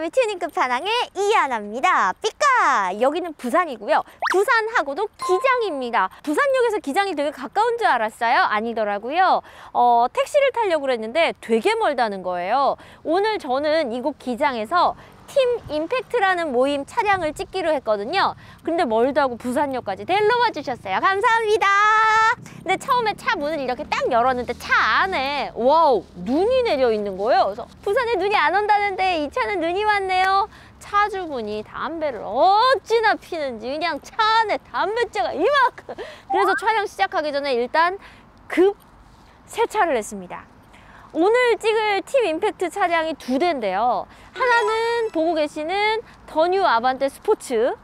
핫탑의 튜닝 끝판왕의 이하나입니다. 삐까! 여기는 부산이고요. 부산하고도 기장입니다. 부산역에서 기장이 되게 가까운 줄 알았어요? 아니더라고요. 어, 택시를 타려고 그랬는데 되게 멀다는 거예요. 오늘 저는 이곳 기장에서 팀 임팩트라는 모임 차량을 찍기로 했거든요. 근데 멀다고 부산역까지 데려와 주셨어요. 감사합니다. 근데 처음에 차 문을 이렇게 딱 열었는데 차 안에 wow 눈이 내려 있는 거예요. 그래서 부산에 눈이 안 온다는데 이 차는 눈이 왔네요. 차주분이 담배를 어찌나 피는지 그냥 차 안에 담배재가 이만큼. 그래서 촬영 시작하기 전에 일단 급 세차를 했습니다. 오늘 찍을 팀 임팩트 차량이 두 대인데요. 하나는 보고 계시는 더뉴 아반떼 스포츠,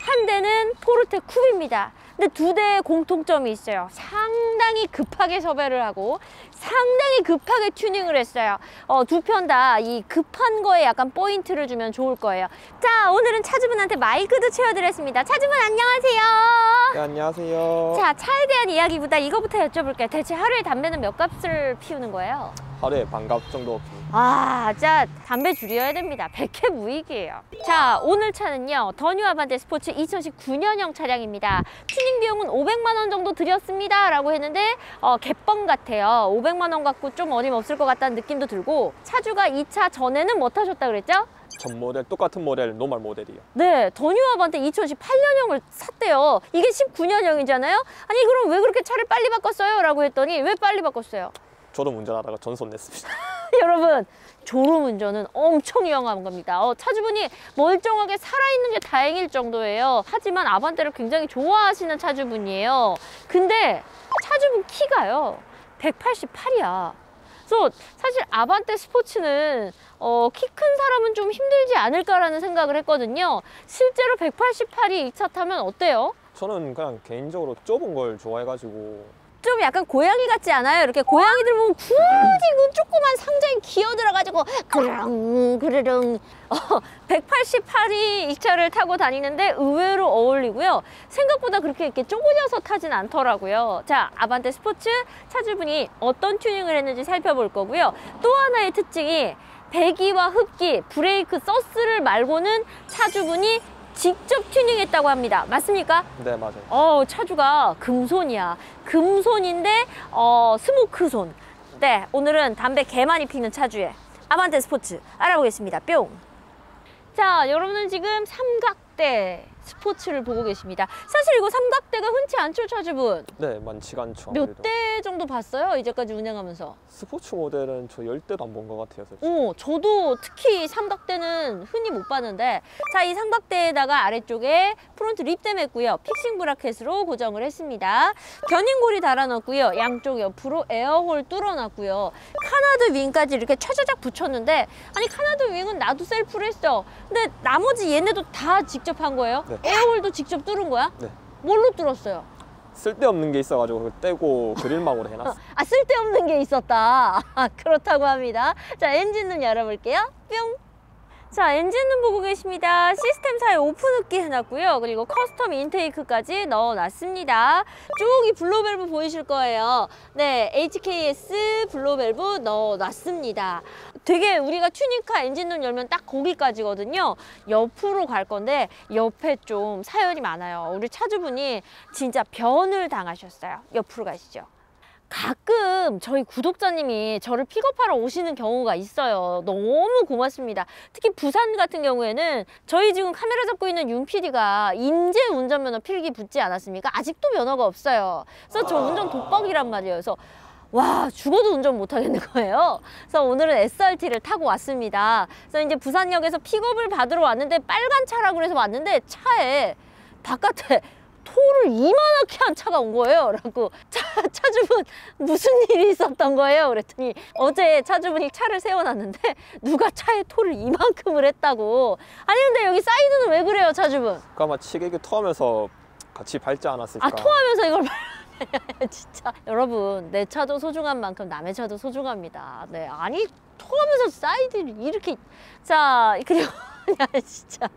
한 대는 포르테 쿱입니다. 근데 두 대의 공통점이 있어요. 상당히 급하게 섭외를 하고 상당히 급하게 튜닝을 했어요. 어, 두 편 다 이 급한 거에 약간 포인트를 주면 좋을 거예요. 자, 오늘은 차주분한테 마이크도 채워드렸습니다. 차주분 안녕하세요. 네, 안녕하세요. 자, 차에 대한 이야기보다 이거부터 여쭤볼게요. 대체 하루에 담배는 몇 갑을 피우는 거예요? 하루에 반 갑 정도. 아, 자, 담배 줄여야 됩니다. 백해 무익이에요. 자, 오늘 차는요. 더뉴 아반떼 스포츠 2019년형 차량입니다. 튜닝 비용은 500만 원 정도 들였습니다. 라고 했는데 어, 개뻥 같아요. 500만 원 갖고 좀 어림없을 것 같다는 느낌도 들고 차주가 이 차 전에는 뭐 타셨다 그랬죠? 전 모델 똑같은 모델 노말 모델이요. 네, 더뉴 아반떼 2018년형을 샀대요. 이게 19년형이잖아요. 아니, 그럼 왜 그렇게 차를 빨리 바꿨어요? 라고 했더니 왜 빨리 바꿨어요? 저도 운전하다가 전손 냈습니다. 여러분 졸음 운전은 엄청 위험한 겁니다. 어, 차주분이 멀쩡하게 살아있는 게 다행일 정도예요. 하지만 아반떼를 굉장히 좋아하시는 차주분이에요. 근데 차주분 키가요 188이야. 그래서 사실 아반떼 스포츠는 어, 키 큰 사람은 좀 힘들지 않을까라는 생각을 했거든요. 실제로 188이 이 차 타면 어때요? 저는 그냥 개인적으로 좁은 걸 좋아해가지고 좀 약간 고양이 같지 않아요? 이렇게 고양이들 보면 굳이 그 조그만 상자에 기어 들어가지고 그르릉 그르릉 어, 188이 이 차를 타고 다니는데 의외로 어울리고요. 생각보다 그렇게 이렇게 쪼그려서 타진 않더라고요. 자, 아반떼 스포츠 차주분이 어떤 튜닝을 했는지 살펴볼 거고요. 또 하나의 특징이 배기와 흡기, 브레이크, 서스를 말고는 차주분이 직접 튜닝했다고 합니다. 맞습니까? 네 맞아요. 어, 차주가 금손이야. 금손인데 어, 스모크손. 네, 오늘은 담배 개 많이 피는 차주의 아반떼 스포츠 알아보겠습니다. 뿅. 자, 여러분은 지금 삼각대 스포츠를 보고 계십니다. 사실 이거 삼각대가 흔치 않죠, 차주분? 네 많지가 않죠. 몇. 대 정도 봤어요? 이제까지 운행하면서. 스포츠 모델은 저 10대도 안 본 것 같아요. 솔직히. 어, 저도 특히 삼각떼는 흔히 못 봤는데 자, 이 삼각떼에다가 아래쪽에 front lip dam 했고요. fixing bracket으로 고정을 했습니다. 견인고리 달아놨고요. 양쪽 옆으로 air hole 뚫어놨고요. canard wing까지 이렇게 차자작 붙였는데 아니 canard wing은 나도 셀프로 했어. 근데 나머지 얘네도 다 직접 한 거예요? 네. air hole도 직접 뚫은 거야? 네. 뭘로 뚫었어요? 쓸데없는 게 있어가지고 떼고 그릴망으로 해놨어요. 아 쓸데없는 게 있었다 아, 그렇다고 합니다 자 엔진룸 열어볼게요 뿅 자, 엔진룸 보고 계십니다. 시스템사에 오픈 흡기 해놨고요. 그리고 custom intake까지 넣어놨습니다. 쭉 이 blow valve 보이실 거예요. 네, HKS blow valve 넣어놨습니다. 되게 우리가 튜닝카 엔진룸 열면 딱 거기까지거든요. 옆으로 갈 건데 옆에 좀 사연이 많아요. 우리 차주분이 진짜 변을 당하셨어요. 옆으로 가시죠. 가끔 저희 구독자님이 저를 픽업하러 오시는 경우가 있어요. 너무 고맙습니다. 특히 부산 같은 경우에는 저희 지금 카메라 잡고 있는 윤 PD가 인제 운전면허 필기 붙지 않았습니까? 아직도 면허가 없어요. 그래서 저 운전 독박이란 말이에요. 그래서 와 죽어도 운전 못 하겠는 거예요. 그래서 오늘은 SRT를 타고 왔습니다. 그래서 이제 부산역에서 픽업을 받으러 왔는데 빨간 차라고 그래서 왔는데 차에 바깥에 토를 이만하게 한 차가 온 거예요. 그래갖고 차, 차주분 무슨 일이 있었던 거예요? 그랬더니 어제 차주분이 차를 세워놨는데 누가 차에 토를 이만큼을 했다고. 아니 근데 여기 사이드는 왜 그래요, 차주분? 그러니까 아마 취객이 토하면서 같이 밟지 않았을까. 아 토하면서 이걸 말 진짜 여러분 내 차도 소중한 만큼 남의 차도 소중합니다. 네 아니 토하면서 사이드를 이렇게 자 그리고 야 진짜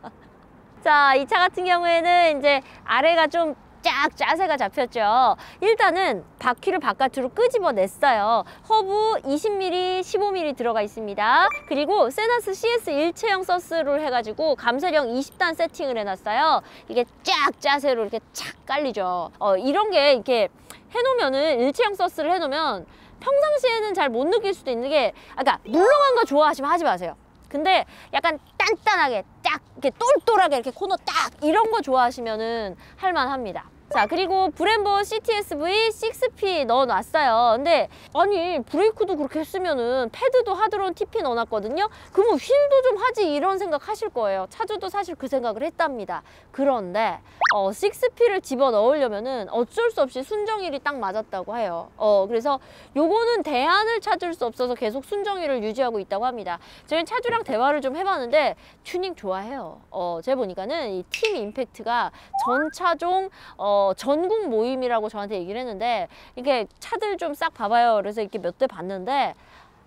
자 이 차 같은 경우에는 이제 아래가 좀 쫙 짜세가 잡혔죠. 일단은 바퀴를 바깥으로 끄집어냈어요. 허브 20mm, 15mm 들어가 있습니다. 그리고 세나스 CS 일체형 서스를 해가지고 감쇠력 20단 세팅을 해놨어요. 이게 쫙 짜세로 이렇게 착 깔리죠. 어, 이런 게 이렇게 해놓으면은 일체형 서스를 해놓으면 평상시에는 잘 못 느낄 수도 있는 게, 아까 물렁한 거 좋아하시면 하지 마세요. 근데 약간 단단하게 딱 이렇게 똘똘하게 이렇게 코너 딱 이런 거 좋아하시면은 할만합니다. 자 그리고 브렘보 CTSV 6P 넣어놨어요. 근데 아니 브레이크도 그렇게 했으면은 패드도 하드론 TP 넣어놨거든요. 그러면 휠도 좀 하지 이런 생각 하실 거예요. 차주도 사실 그 생각을 했답니다. 그런데 어, 6P를 집어 넣으려면은 어쩔 수 없이 순정일이 딱 맞았다고 해요. 어 그래서 요거는 대안을 찾을 수 없어서 계속 순정 휠을 유지하고 있다고 합니다. 저희는 차주랑 대화를 좀 해봤는데 튜닝 좋아해요. 어, 제가 보니까는 이 팀 임팩트가 전 차종 어, 전국 모임이라고 저한테 얘기를 했는데 이게 차들 좀 싹 봐봐요. 그래서 이렇게 몇 대 봤는데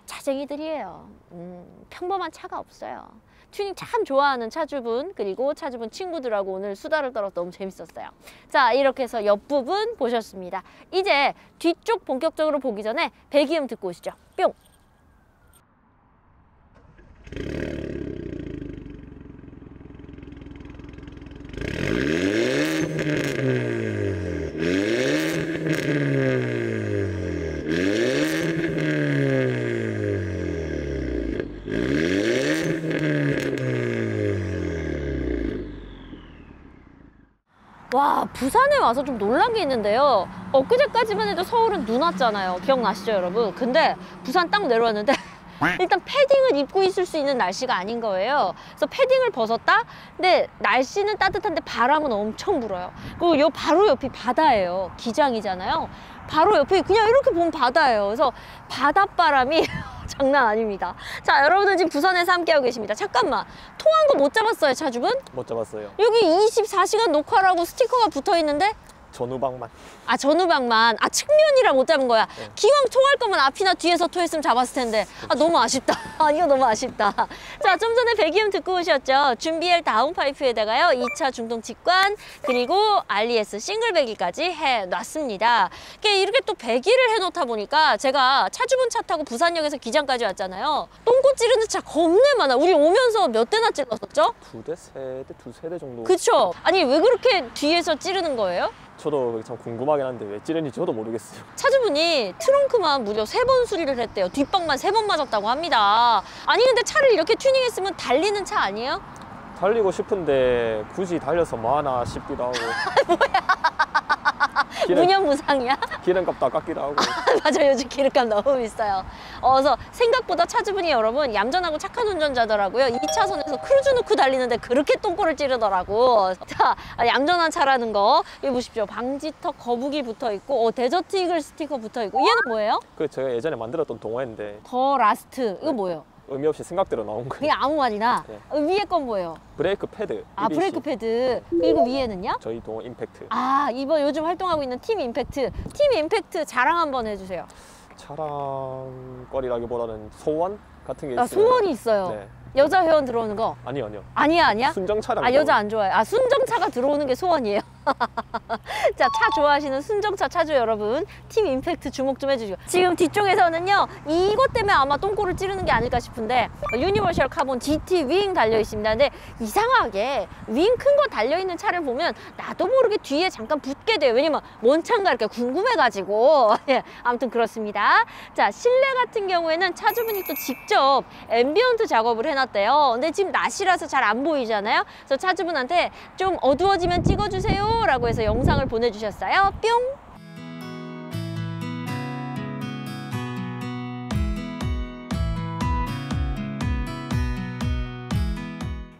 차쟁이들이에요. 음, 평범한 차가 없어요. 튜닝 참 좋아하는 차주분 그리고 차주분 친구들하고 오늘 수다를 떨어 너무 재밌었어요. 자 이렇게 해서 옆부분 보셨습니다. 이제 뒤쪽 본격적으로 보기 전에 배기음 듣고 오시죠. 뿅. 와 부산에 와서 좀 놀란 게 있는데요. 엊그제까지만 해도 서울은 눈 왔잖아요. 기억나시죠 여러분? 근데 부산 딱 내려왔는데 일단 패딩을 입고 있을 수 있는 날씨가 아닌 거예요. 그래서 패딩을 벗었다? 근데 날씨는 따뜻한데 바람은 엄청 불어요. 그리고 요 바로 옆이 바다예요. 기장이잖아요. 바로 옆이 그냥 이렇게 보면 바다예요. 그래서 바닷바람이 장난 아닙니다 자 여러분들 지금 부산에서 함께하고 계십니다 잠깐만 통한 거 못 잡았어요 차주분? 못 잡았어요. 여기 24시간 녹화라고 스티커가 붙어 있는데 전후방만. 아 전후방만 아 측면이라 못 잡은 거야 네. 기왕 통할 거면 앞이나 뒤에서 토했으면 잡았을 텐데 아 너무 아쉽다 아 이거 너무 아쉽다 자 좀 전에 배기음 듣고 오셨죠 준비엘 다운파이프에다가요 2차 중동 직관 그리고 RES 싱글 배기까지 해놨습니다 이렇게, 이렇게 또 배기를 해놓다 보니까 제가 차주분 차 타고 부산역에서 기장까지 왔잖아요 똥꼬 찌르는 차 겁내 많아 우리 오면서 몇 대나 찔렀었죠? 두 대, 세 대, 두 세 대 정도. 그쵸? 아니 왜 그렇게 뒤에서 찌르는 거예요? 저도 참 궁금하긴 한데 왜 찌른지 저도 모르겠어요. 차주분이 트렁크만 무려 세 번 수리를 했대요. 뒷빵만 세 번 맞았다고 합니다. 아니 근데 차를 이렇게 튜닝했으면 달리는 차 아니에요? 달리고 싶은데 굳이 달려서 뭐하나 싶기도 하고. 기름, 무념무상이야? 기름값도 아깝기도 하고. 맞아 요즘 기름값 너무 비싸요. 어, 그래서 생각보다 차 주분이 여러분 얌전하고 착한 운전자더라고요. 2차선에서 크루즈 놓고 달리는데 그렇게 똥꼬를 찌르더라고. 자 아, 얌전한 차라는 거 여기 보십시오. 방지턱 거북이 붙어 있고 어, Desert Eagle 스티커 붙어 있고 얘는 뭐예요? 그 제가 예전에 만들었던 동호회인데 The Last 이거 뭐예요? 의미 없이 생각대로 나온 거예요. 그냥 아무 말이나 네. 어, 위에 건 뭐예요? 브레이크 패드. 아 1인씩. 브레이크 패드 그리고 위에는요? 저희 동호 임팩트. 아 이번 요즘 활동하고 있는 팀 임팩트 팀 임팩트 자랑 한번 해주세요 자랑거리라기보다는 소원 같은 게 있어요. 아 소원이 있어요 네. 여자 회원 들어오는 거? 아니요, 아니요. 아니야 아니야? 순정 차량. 아 여자 안 좋아해. 아 순정차가 들어오는 게 소원이에요. 자 차 좋아하시는 순정차 차주 여러분 팀 임팩트 주목 좀 해주시고 지금 뒤쪽에서는요 이것 때문에 아마 똥꼬를 찌르는 게 아닐까 싶은데 universal 카본 GT 윙 달려 있습니다. 근데 이상하게 윙 큰 거 달려 있는 차를 보면 나도 모르게 뒤에 잠깐 붙게 돼요. 왜냐면 뭔 차인가 이렇게 궁금해가지고. 예, 아무튼 그렇습니다. 자 실내 같은 경우에는 차주분이 또 직접 ambient 작업을 해놨 대요. 근데 지금 낮이라서 잘 안 보이잖아요. 그래서 차주분한테 좀 어두워지면 찍어주세요. 라고 해서 영상을 보내주셨어요. 뿅!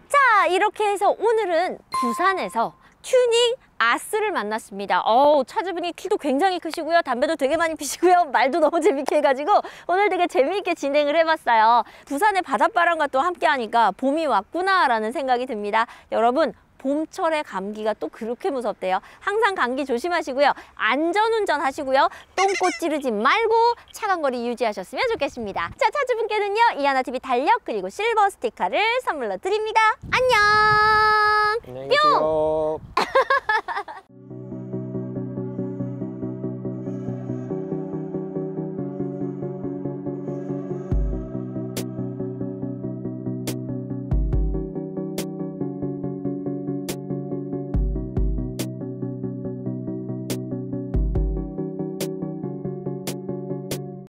자 이렇게 해서 오늘은 부산에서 튜닝 아스를 만났습니다. 어우, 차주분이 키도 굉장히 크시고요. 담배도 되게 많이 피시고요. 말도 너무 재밌게 해가지고 오늘 되게 재미있게 진행을 해봤어요. 부산의 바닷바람과 또 함께 하니까 봄이 왔구나라는 생각이 듭니다. 여러분, 봄철의 감기가 또 그렇게 무섭대요. 항상 감기 조심하시고요. 안전운전 하시고요. 똥꼬 찌르지 말고 차간 거리 유지하셨으면 좋겠습니다. 자, 차주분께는요. 이하나TV 달력 그리고 실버 스티커를 선물로 드립니다. 안녕! 안녕 뿅!